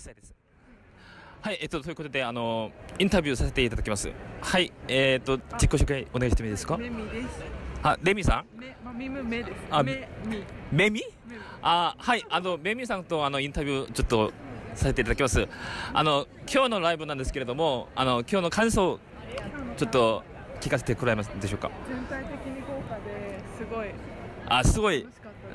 歳です。はい、えっと、ということで、あの、インタビューさせていただきます。はい、えっと、自己紹介お願いしてもいいですか？メミです。あ、レミさん？メ、まあ、ミムメです。あメミ。メミメミあ、はい、あの、メミさんと、あの、インタビュー、ちょっと、させていただきます。あの、今日のライブなんですけれども、あの、今日の感想、ちょっと、聞かせてくれますでしょうか？全体的に豪華ですごいあ、すごい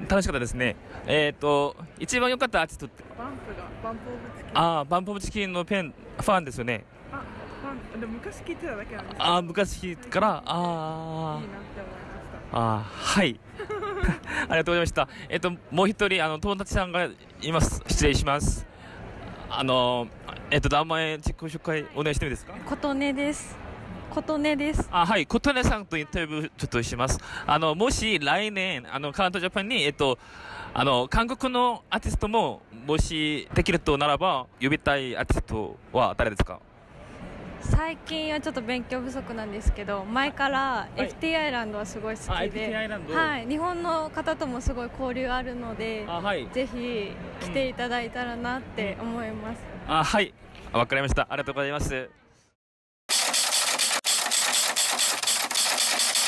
楽、しかったです。ね。えっと、一番良かったアーティストって、バンプがバンプオブチキン。あー、バンプオブチキンのペン、ファンですよね。あ、ファンでも昔聞いてただけなんです。あー、昔から、あいいー。なって思いました。あーはい。ありがとうございました。えっと、もう一人、あの、友達さんがいます。失礼します。あの、えっと、名前、自己紹介お願いしてもいいですか？琴音です。琴音です。あ、はい。琴音さんとインタビューちょっとします。あの、もし来年、あの、カウントジャパンに、えっと、あの、韓国のアーティストも、もしできるとならば、呼びたいアーティストは誰ですか？最近はちょっと勉強不足なんですけど、前からい FT アイランドはすごい好きあで、はい、日本の方ともすごい交流あるので、あ、はい。ぜひ来ていただいたらなって思います。あ、はい。わかりました。ありがとうございます。